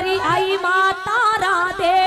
हरी आई माता राधे।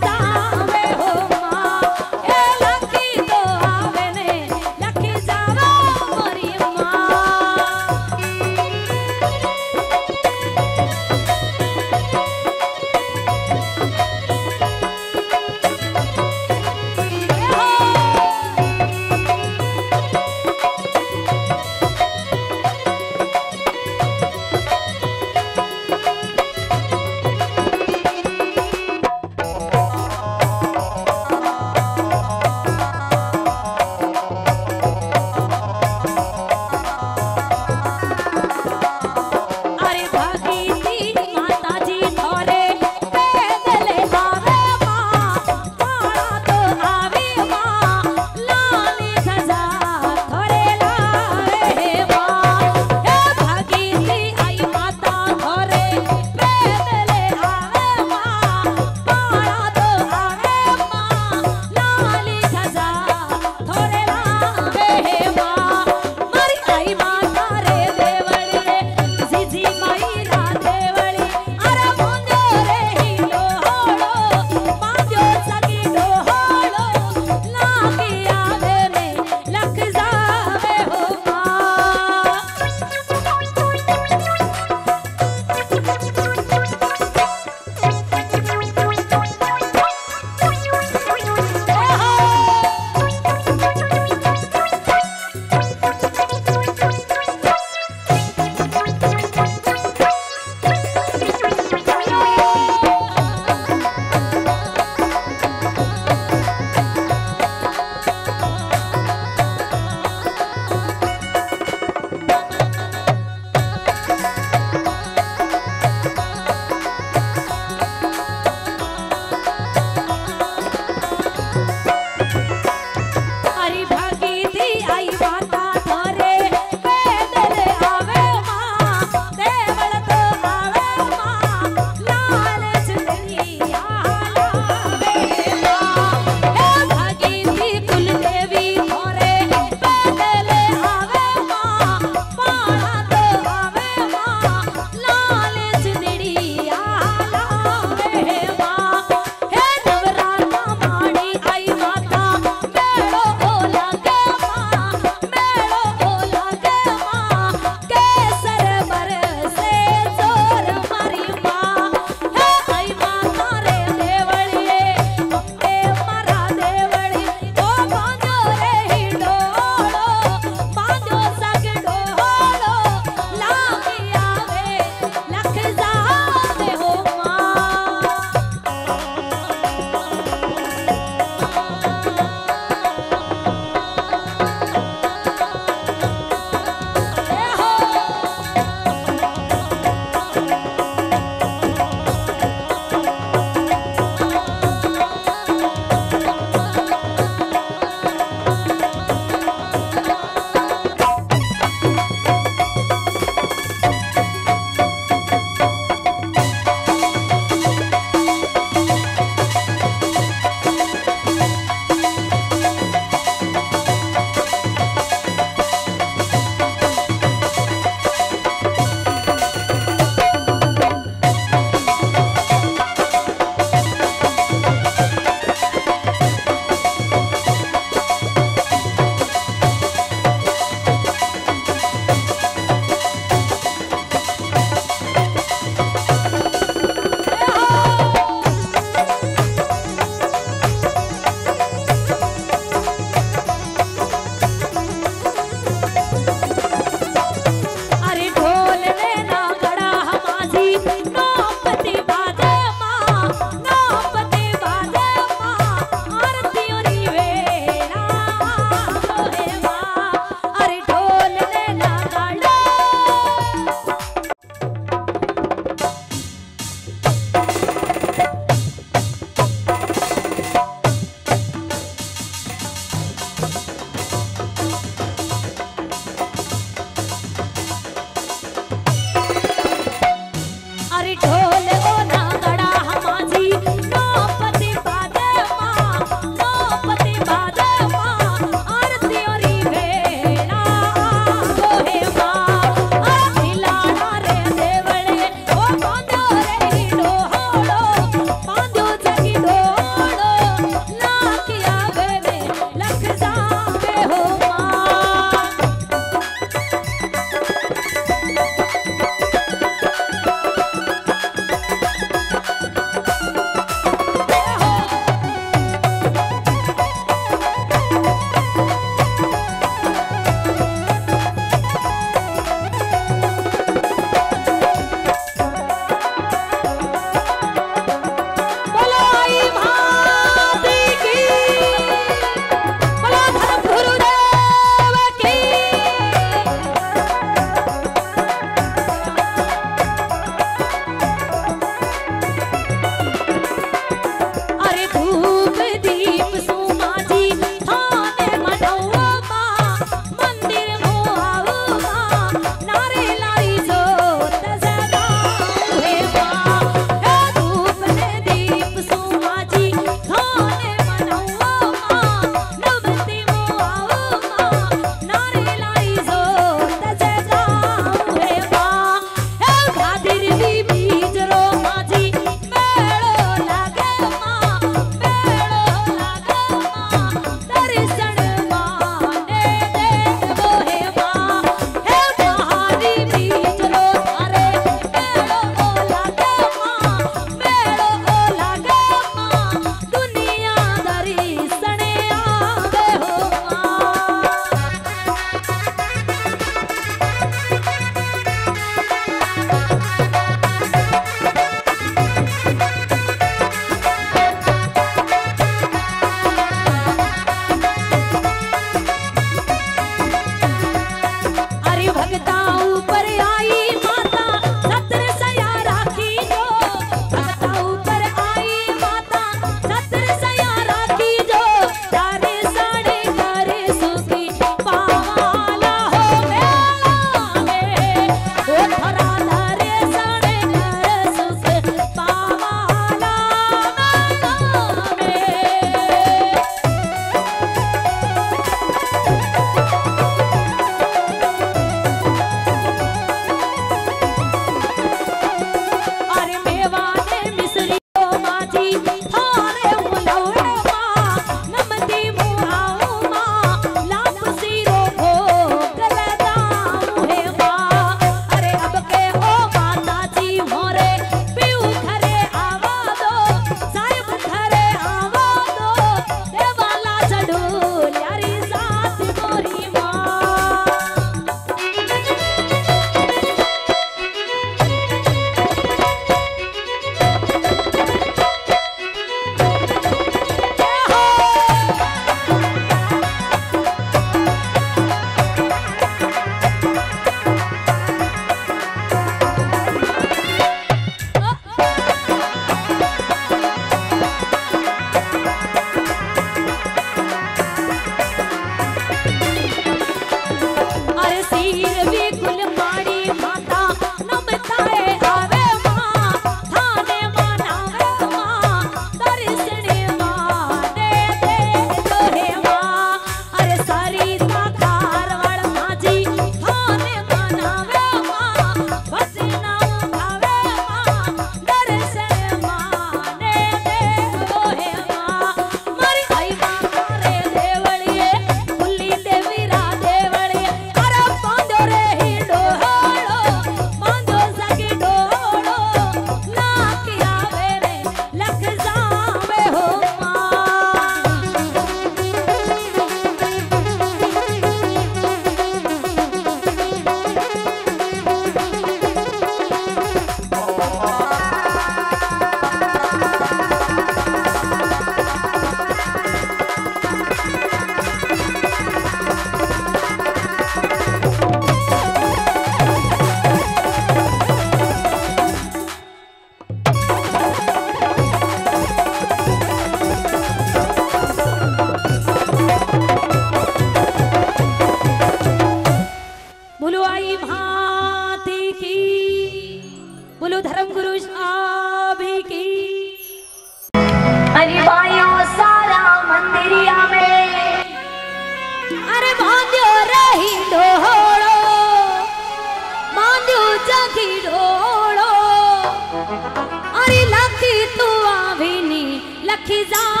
लखी जावे